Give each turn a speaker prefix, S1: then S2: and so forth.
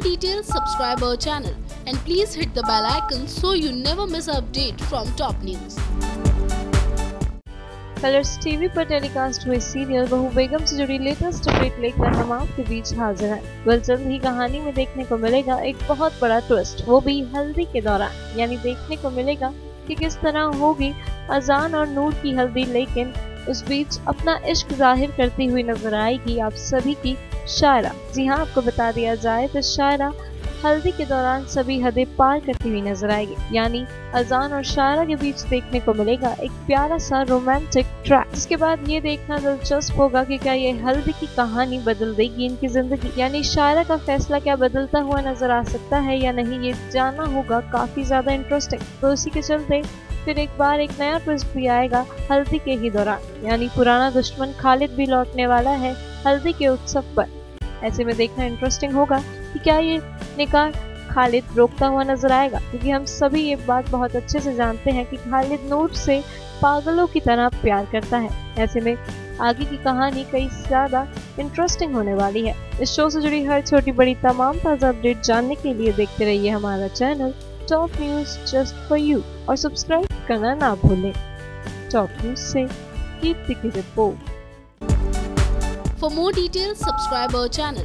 S1: details, subscribe our channel and please hit the bell icon so you never miss an update from top news.
S2: Colors TV पर telecast हुए serial Bahu Begum से जुड़ी latest update लेकर हम आपके बीच हाजिर हैं वेल जल्द ही कहानी में देखने को मिलेगा एक बहुत बड़ा ट्विस्ट वो भी हल्दी के दौरान यानी देखने को मिलेगा कि किस तरह होगी अजान और नूर की हल्दी, लेकिन उस बीच अपना इश्क ज़ाहिर करती हुई नज़र आएगी आप सभी की शायरा। जी हाँ आपको बता दिया जाए तो शायरा हल्दी के दौरान सभी हदें पार करती हुई नज़र आएगी। यानी अजान और शायरा के बीच देखने को मिलेगा एक प्यारा सा रोमांटिक ट्रैक इसके बाद ये देखना दिलचस्प होगा कि क्या ये हल्दी की कहानी बदल देगी इनकी ज़िंदगी। यानी शायरा का फैसला क्या बदलता हुआ नज़र आ सकता है या नहीं, ये जानना होगा काफ़ी ज़्यादा इंटरेस्टिंग तो इसी के चलते फिर एक बार एक नया ट्विस्ट भी आएगा हल्दी के ही दौरान। यानी पुराना दुश्मन खालिद भी लौटने वाला है हल्दी के उत्सव पर। ऐसे में देखना इंटरेस्टिंग होगा कि क्या ये निकाह खालिद रोकता हुआ नज़र आएगा क्योंकि हम सभी ये बात बहुत अच्छे से जानते हैं कि खालिद नूर से पागलों की तरह प्यार करता है। ऐसे में आगे की कहानी कई ज़्यादा इंटरेस्टिंग होने वाली है। इस शो से जुड़ी हर छोटी बड़ी तमाम ताज़ा अपडेट जानने के लिए देखते रहिए हमारा channel top news just for you और सब्सक्राइब करना ना भूलें। टॉप न्यूज़ से की report
S1: For more details, subscribe our channel